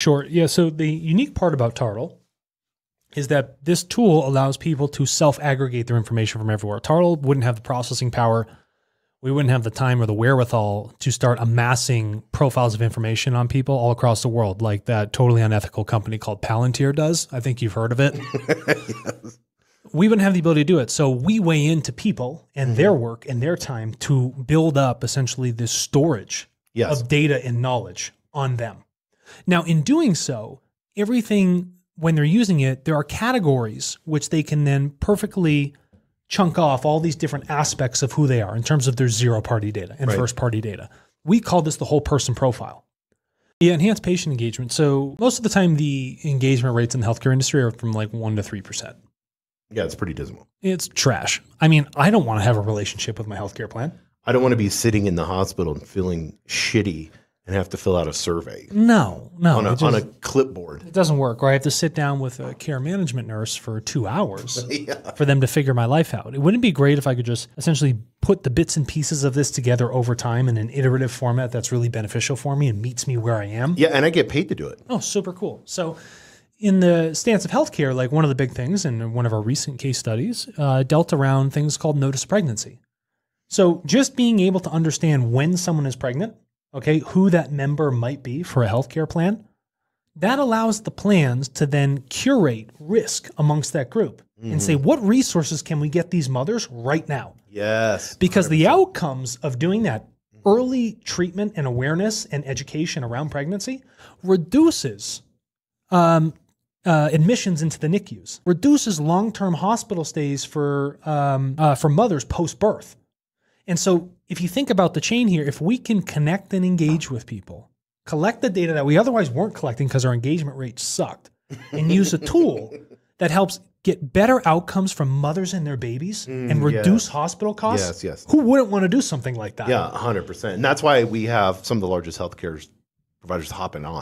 Sure. Yeah. So the unique part about Tartle is that this tool allows people to self aggregate their information from everywhere. Tartle wouldn't have the processing power. We wouldn't have the time or the wherewithal to start amassing profiles of information on people all across the world, like that totally unethical company called Palantir does. I think you've heard of it. yes. We wouldn't have the ability to do it. So we weigh into people and their mm-hmm. work and their time to build up essentially this storage Yes. of data and knowledge on them. Now, in doing so, everything, when they're using it, there are categories which they can then perfectly chunk off all these different aspects of who they are in terms of their zero party data and Right. first party data. We call this the whole person profile. Yeah, enhanced patient engagement. So most of the time, the engagement rates in the healthcare industry are from like one to three percent. Yeah, it's pretty dismal. It's trash. I mean, I don't want to have a relationship with my healthcare plan. I don't want to be sitting in the hospital and feeling shitty and have to fill out a survey No, no, on, a, it on a clipboard. It doesn't work. Or I have to sit down with a care management nurse for two hours Yeah. for them to figure my life out. It wouldn't be great if I could just essentially put the bits and pieces of this together over time in an iterative format that's really beneficial for me and meets me where I am. Yeah, and I get paid to do it. Oh, super cool. So, in the stance of healthcare, like one of the big things in one of our recent case studies uh, dealt around things called notice of pregnancy. So, just being able to understand when someone is pregnant, okay, who that member might be for a healthcare plan, that allows the plans to then curate risk amongst that group and say, what resources can we get these mothers right now? Yes. Because the outcomes of doing that early treatment and awareness and education around pregnancy reduces um, uh, admissions into the NICUs, reduces long-term hospital stays for um, uh, for mothers post-birth. And so, if you think about the chain here, if we can connect and engage with people, collect the data that we otherwise weren't collecting because our engagement rate sucked, and use a tool that helps get better outcomes from mothers and their babies mm, and reduce hospital costs. Yes, yes. Who wouldn't want to do something like that? Yeah, 100%. And that's why we have some of the largest healthcare providers hopping on.